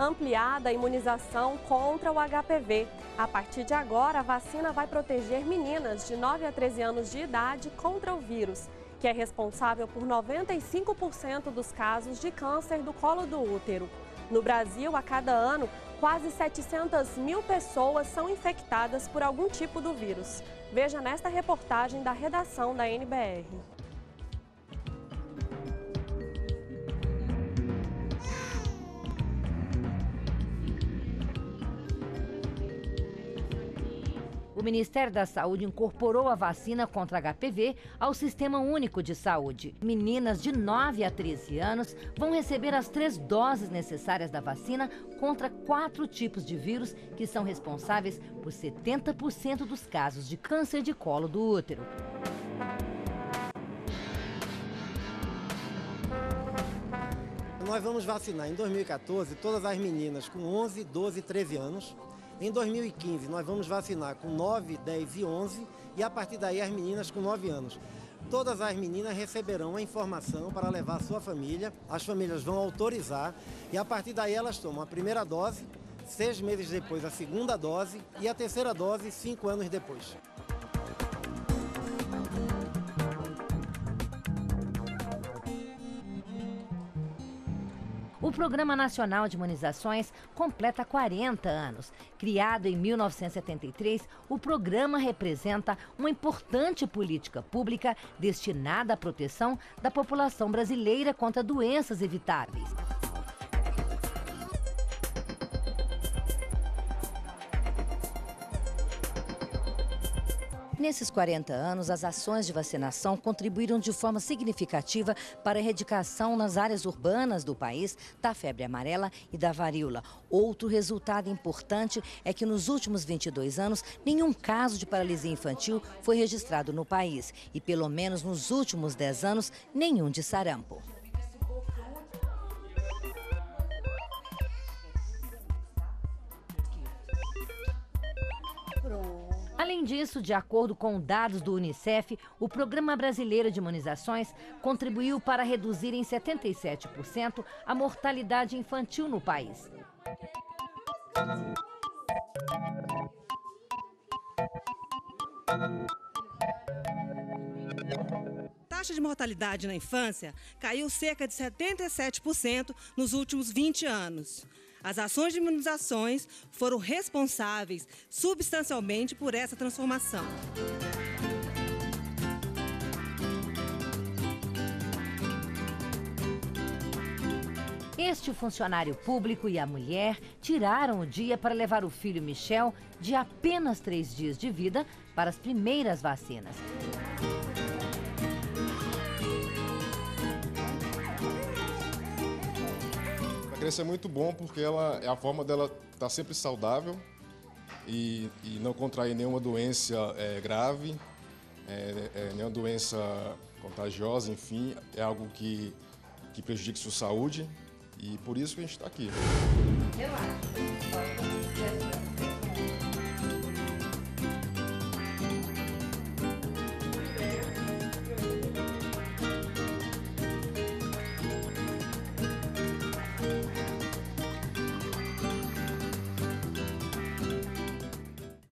ampliada a imunização contra o HPV. A partir de agora, a vacina vai proteger meninas de 9 a 13 anos de idade contra o vírus, que é responsável por 95% dos casos de câncer do colo do útero. No Brasil, a cada ano, quase 700 mil pessoas são infectadas por algum tipo do vírus. Veja nesta reportagem da redação da NBR. O Ministério da Saúde incorporou a vacina contra HPV ao Sistema Único de Saúde. Meninas de 9 a 13 anos vão receber as três doses necessárias da vacina contra quatro tipos de vírus que são responsáveis por 70% dos casos de câncer de colo do útero. Nós vamos vacinar em 2014 todas as meninas com 11, 12 e 13 anos em 2015, nós vamos vacinar com 9, 10 e 11 e a partir daí as meninas com 9 anos. Todas as meninas receberão a informação para levar a sua família, as famílias vão autorizar e a partir daí elas tomam a primeira dose, seis meses depois a segunda dose e a terceira dose cinco anos depois. O Programa Nacional de Imunizações completa 40 anos. Criado em 1973, o programa representa uma importante política pública destinada à proteção da população brasileira contra doenças evitáveis. Nesses 40 anos, as ações de vacinação contribuíram de forma significativa para a erradicação nas áreas urbanas do país da febre amarela e da varíola. Outro resultado importante é que nos últimos 22 anos, nenhum caso de paralisia infantil foi registrado no país e, pelo menos nos últimos 10 anos, nenhum de sarampo. Além disso, de acordo com dados do Unicef, o Programa Brasileiro de Imunizações contribuiu para reduzir em 77% a mortalidade infantil no país. A taxa de mortalidade na infância caiu cerca de 77% nos últimos 20 anos. As ações de imunizações foram responsáveis substancialmente por essa transformação. Este funcionário público e a mulher tiraram o dia para levar o filho Michel, de apenas três dias de vida, para as primeiras vacinas. Criança é muito bom porque ela, é a forma dela estar tá sempre saudável e, e, não contrair nenhuma doença é, grave, é, é, nenhuma doença contagiosa, enfim, é algo que, que prejudique sua saúde e por isso que a gente está aqui. Relaxa.